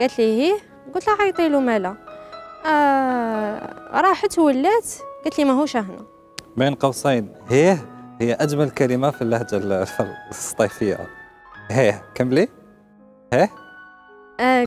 قالت لي هيه قلت لها عيطي له مالا. آه راحت ولات قالت لي ماهوش هنا. بين قوسين. هيه هي أجمل كلمة في اللهجة الصيفيه هيه كملي. هيه آه